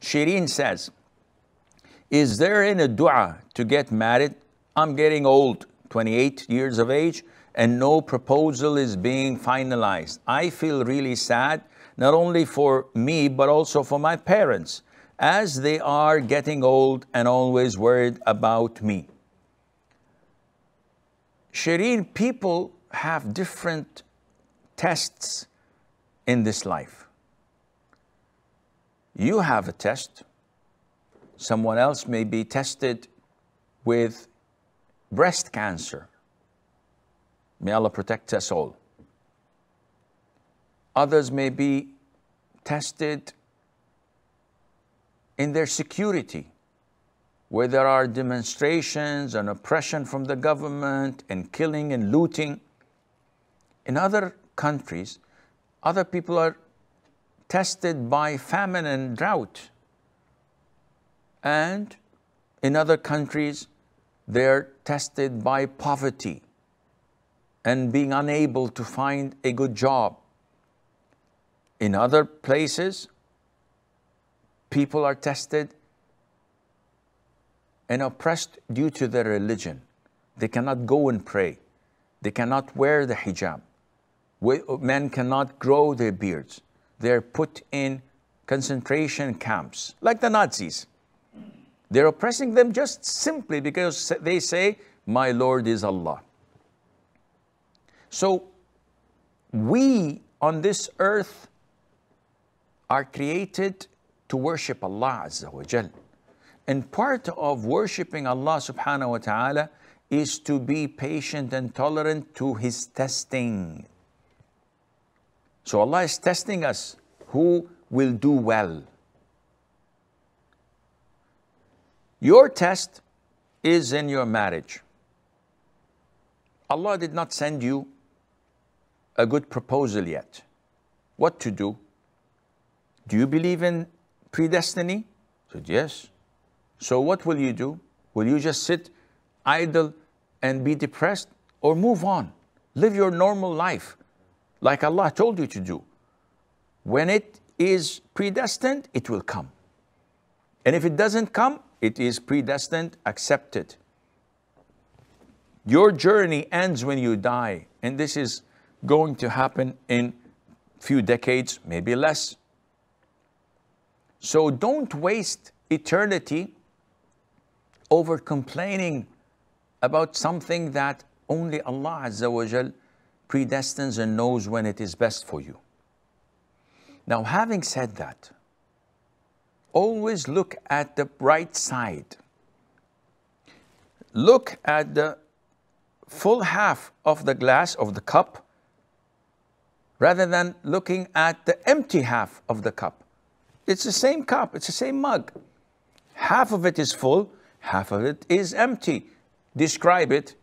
Shireen says, Is there any dua to get married? I'm getting old, 28 years of age, and no proposal is being finalized. I feel really sad, not only for me, but also for my parents, as they are getting old and always worried about me. Shireen, people have different tests in this life. You have a test. Someone else may be tested with breast cancer. May Allah protect us all. Others may be tested in their security, where there are demonstrations and oppression from the government and killing and looting. In other countries, other people are tested by famine and drought. And in other countries, they're tested by poverty and being unable to find a good job. In other places, people are tested and oppressed due to their religion. They cannot go and pray. They cannot wear the hijab. Men cannot grow their beards. They're put in concentration camps, like the Nazis. They're oppressing them just simply because they say, My Lord is Allah. So, we on this earth are created to worship Allah Azza wa Jal. And part of worshiping Allah subhanahu wa ta'ala is to be patient and tolerant to His testing. So Allah is testing us who will do well. Your test is in your marriage. Allah did not send you a good proposal yet. What to do? Do you believe in predestiny? I said, yes. So what will you do? Will you just sit idle and be depressed or move on? Live your normal life like Allah told you to do. When it is predestined, it will come. And if it doesn't come, it is predestined, accepted. Your journey ends when you die, and this is going to happen in few decades, maybe less. So don't waste eternity over complaining about something that only Allah Azza wa Jal predestines and knows when it is best for you. Now, having said that, always look at the bright side. Look at the full half of the glass, of the cup, rather than looking at the empty half of the cup. It's the same cup, it's the same mug. Half of it is full, half of it is empty. Describe it.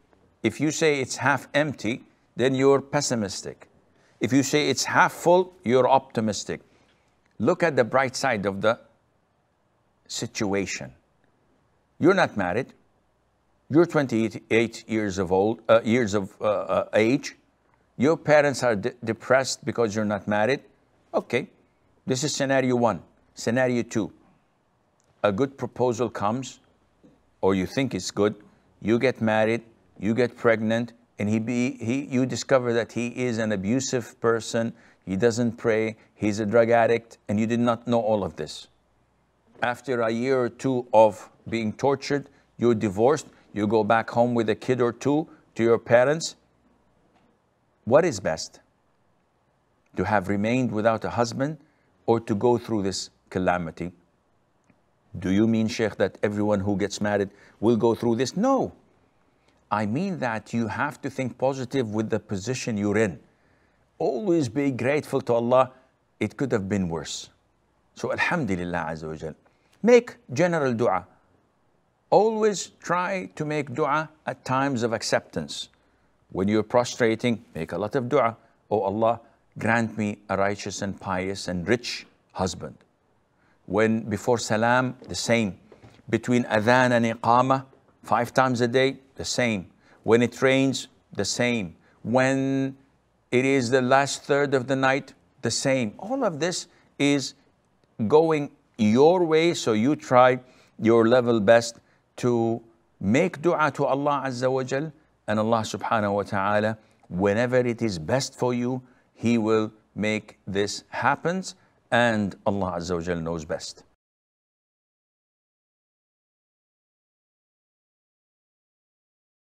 If you say it's half empty, then you're pessimistic. If you say it's half full, you're optimistic. Look at the bright side of the situation. You're not married. You're 28 years of old, uh, years of uh, uh, age. Your parents are de depressed because you're not married. Okay, this is scenario one. Scenario two, a good proposal comes, or you think it's good. You get married, you get pregnant, and he be, he, you discover that he is an abusive person. He doesn't pray. He's a drug addict, and you did not know all of this. After a year or two of being tortured, you're divorced. You go back home with a kid or two to your parents what is best? To have remained without a husband or to go through this calamity? Do you mean, Sheikh, that everyone who gets married will go through this? No. I mean that you have to think positive with the position you're in. Always be grateful to Allah. It could have been worse. So, Alhamdulillah Azza wa Jal. Make general dua. Always try to make dua at times of acceptance. When you're prostrating, make a lot of dua. Oh Allah, grant me a righteous and pious and rich husband. When before salam, the same. Between adhan and iqamah, five times a day, the same. When it rains, the same. When it is the last third of the night, the same. All of this is going your way. So you try your level best to make dua to Allah Azza wa Jal and Allah subhanahu wa ta'ala, whenever it is best for you, He will make this happen and Allah Azza wa Jal knows best.